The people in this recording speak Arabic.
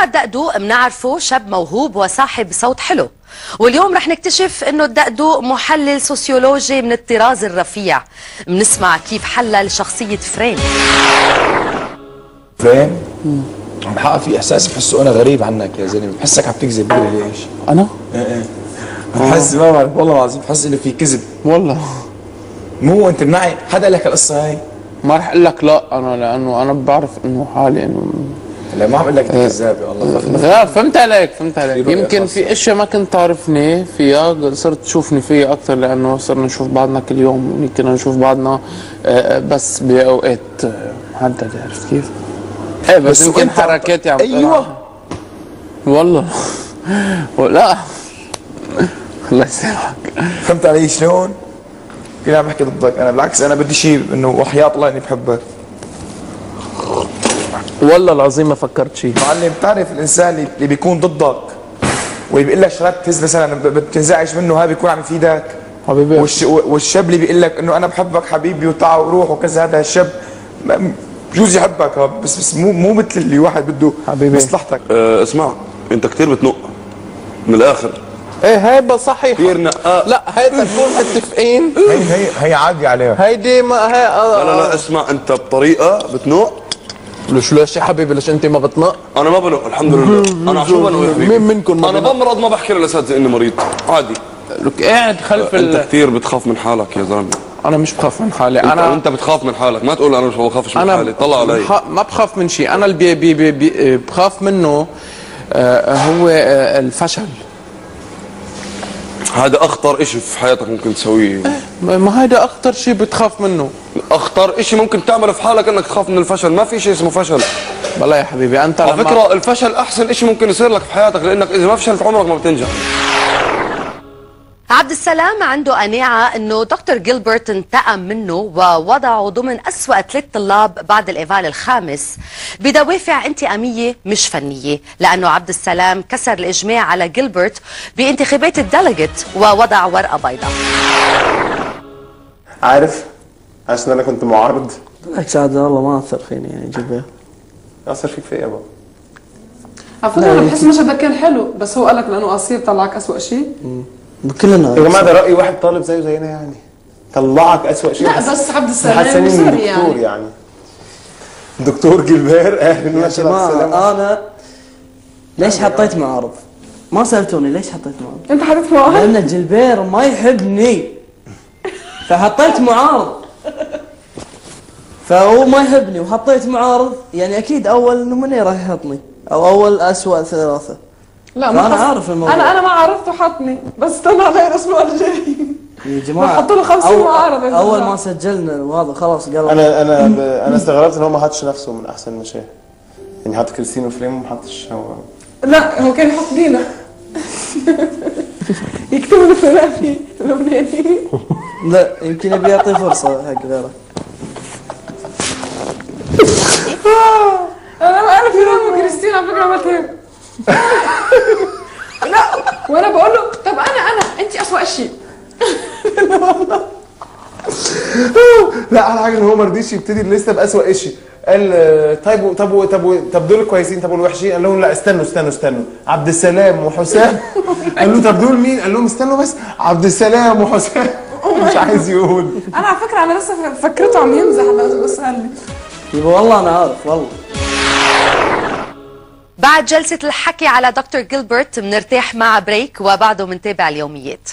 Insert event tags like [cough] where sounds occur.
محمد دقدوق منعرفه؟ شاب موهوب وصاحب صوت حلو. واليوم رح نكتشف إنه الدقدوق محلل سوسيولوجي من الطراز الرفيع. بنسمع كيف حلل شخصية فرين. فرين؟ عم بحقق في إحساس؟ بحسه أنا غريب عنك يا زلمة. بحسك عم تكذب لي ليش؟ أنا؟ إيه إيه. بحس ما بعرف والله العظيم بحس إنه في كذب. والله. مو أنت معي حدا قال لك القصة هاي؟ ما رح أقول لك لا أنا لأنه أنا بعرف إنه حالي إنه لا ما عم أقول لك انت كذاب يا الله لا فهمت عليك فهمت عليك. يمكن. في أشياء ما كنت تعرفني فيها صرت تشوفني فيها أكثر لأنه صرنا نشوف بعضنا كل يوم يمكن نشوف بعضنا آه، بس بأوقات آه، محدده عرفت كيف؟ إيه بس, بس يمكن حركاتي عم أيوه. والله. لا الله يسامحك. فهمت علي شلون؟ كنت عم بحكي ضدك. أنا بالعكس أنا بدي شيء إنه وحياة الله إني بحبك. والله العظيم ما فكرت شيء معلم بتعرف الإنسان اللي- اللي بيكون ضدك واللي بيقول لك شغلات تهز مثلا بتنزعج منه هذا بيكون عم يفيدك. حبيبي. والش... والشاب اللي بيقول لك إنه أنا بحبك حبيبي وتعا وروح وكذا هذا الشاب بجوز يحبك بس بس مو مو مثل اللي واحد بده حبيبي. مصلحتك. أه اسمع أنت كتير بتنق من الآخر. إيه هاي بس صحيح كتير نقاق. لا هاي تكون متفقين. هي هي هي عادي عليها. هيدي ما هي لا لا لا اسمع أنت بطريقة بتنق ليش ليش يا حبيبي ليش أنت ما بتنق؟ أنا ما بنق الحمد لله. أنا شو بنق يا حبيبي؟ مين منكم ما أنا؟ بمرض ما بحكي للأساتذة إني مريض. عادي. لك قاعد خلف أنت ال... كثير بتخاف من حالك يا زلمة. أنا مش بخاف من حالي. انت أنا أنت بتخاف من حالك. ما تقول أنا مش بخافش من أنا حالي. طلع علي. بخ- ما بخاف من شيء. أنا اللي بي بي بي بي بخاف منه آه، هو آه، الفشل. هذا أخطر إشي في حياتك ممكن تسويه. ما هيدا أخطر شيء بتخاف منه. أخطر إشي ممكن تعمله في حالك إنك تخاف من الفشل. ما في شيء اسمه فشل. والله يا حبيبي أنت على فكرة الفشل أحسن إشي ممكن يصير لك في حياتك لأنك إذا ما فشلت عمرك ما بتنجح. عبد السلام عنده قناعة إنه دكتور جيلبرت انتقم منه ووضعه ضمن أسوأ ثلاث طلاب بعد الإيفال الخامس بدوافع انتقامية مش فنية لأنه عبد السلام كسر الإجماع على جيلبرت بانتخابات الدلجت ووضع ورقة بيضاء. عارف؟ عشان أنا كنت معارض. بالعكس عاد والله ما أثر فيني يعني جيب أثر فيك في إيه يا بابا على فكره أنا بحس مشهدك كان حلو بس هو قال لك لأنه قصير طلعك اسوء شيء. كلنا يا جماعة ده رأي واحد طالب زيه زينا يعني. طلعك اسوء شيء. لا بس عبد السلام من مصري دكتور يعني. يعني دكتور عشان عبد السلام جماعة أنا ليش حطيت معارض؟ ما سألتوني ليش حطيت معارض؟ أنت حطيت معاه لأن جلبير ما يحبني. فحطيت معارض فهو ما يحبني وحطيت معارض يعني أكيد أول نوميني راح يحطني أو أول اسوء ثلاثة لا فأنا حط- عارف الموضوع. أنا أنا ما عرفت وحطني بس استنى علي الأسبوع الجاي يا جماعة [laughs] حطوا له 50 أول- معارض اول جماعة. ما سجلنا وهذا خلاص قال أنا أنا. أنا استغربت إن هو ما حطش نفسه من أحسن المشاهد يعني حط كريستين وكريم وما حطش هو لا هو كان يحط دينا [laughs] يكتبوا له ثلاثي لبناني لا يمكن ابي اعطيه فرصة حق غيره. أنا ما أعرف يرموا كريستينا على فكره عملت لا وأنا بقول له طب أنا أنا انت اسوء شيء. [laughs] لا أحلى حاجة إن هو ما رضيش يبتدي الليسته باسوء شيء. قال طيب طب طب طب دول كويسين طب والوحشين قال لهم لا استنوا استنوا استنوا. عبد السلام وحسام. قال له طب دول مين؟ قال لهم استنوا بس. عبد السلام وحسام. مش عايز يقول. أنا على فكرة أنا لسه فكرته عم يمزح بس بس قال لي يبا والله أنا عارف والله. بعد جلسة الحكي على دكتور جيلبرت منرتاح مع break وبعده منتابع اليوميات.